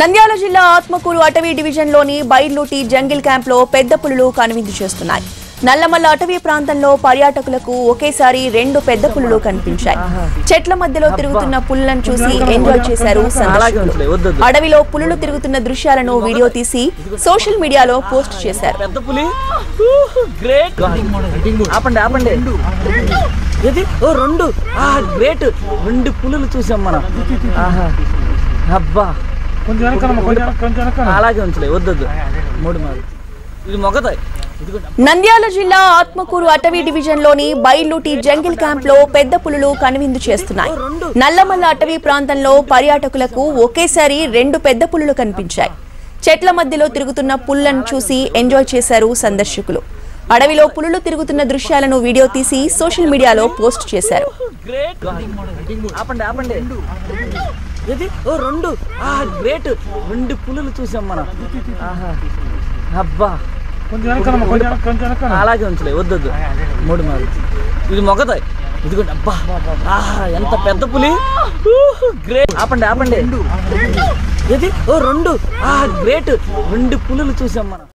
నంద్యాల జిల్లా ఆత్మకూరు అటవీ డివిజన్లోని బైర్లూటి జంగిల్ క్యాంప్లో పెద్ద పులులు కనువిందు చేస్తున్నాయి. నల్లమల్ల అటవీ ప్రాంతంలో పర్యాటకులకు ఒకేసారి రెండు పెద్ద పులులు కనిపించాయి. చెట్ల మధ్యలో తిరుగుతున్న పులులను చూసి ఎంజాయ్ చేశారు అడవిలో పులులు తిరుగుతున్న దృశ్యాలను వీడియో తీసి సోషల్ మీడియాలో పోస్ట్ చేశారు. పెద్ద పులి? గ్రేట్ ఆపండి ఆపండి. ఏది? ఓ రెండు. ఆహా గ్రేట్ రెండు పులులు చూసాం మనం. ఆహా. అబ్బా. కొంచెం వెనకనమ్మ కొంచెం వెనక- కొంచెం వెనకన అలాగే ఉంచలే వద్దొద్దు మూడు మాది ఇది మొగతాయి. నంద్యాల జిల్లా ఆత్మకూరు అటవీ డివిజన్లోని బైర్లూటి జంగిల్ క్యాంప్లో పెద్ద పులులు కనువిందు చేస్తున్నాయి. నల్లమల్ల అటవీ ప్రాంతంలో పర్యాటకులకు ఒకేసారి రెండు పెద్ద పులులు కనిపించాయి. చెట్ల మధ్యలో తిరుగుతున్న పుల్లను చూసి ఎంజాయ్ చేశారు సందర్శకులు. అడవిలో పులులు తిరుగుతున్న దృశ్యాలను వీడియో తీసి సోషల్ మీడియాలో పోస్ట్ చేశారు. గ్రేట్ ఆపండి ఆపండి. ఏది? ఓ రెండు. ఆహా గ్రేట్ రెండు పులులు చూసాం మనం. ఆహా. అబ్బా. అలాగే ఉంచలే వద్దొద్దు మూడు మాది ఇది మొగతాయి ఇదిగోండి అబ్బా. ఆహా ఎంత పెద్ద పులి. గ్రేట్ ఆపండి ఆపండి. ఏది? ఓ రెండు. ఆహా గ్రేట్ రెండు పులులు చూసాం మనం.